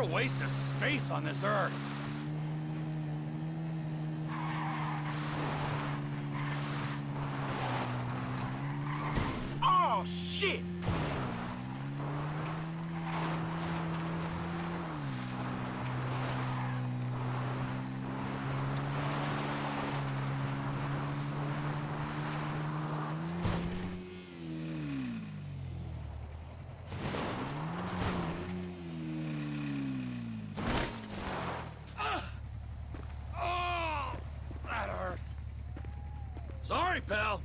a waste of space on this Earth. Oh, shit! Sorry, pal.